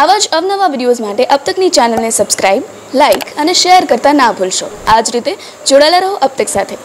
આવા જ અવનવા વિડીયોઝ માટે અબ તકની ચેનલને સબસ્ક્રાઇબ લાઇક અને શેર કરતા ના ભૂલશો. આ જ રીતે જોડાયેલા રહો અબ તક સાથે.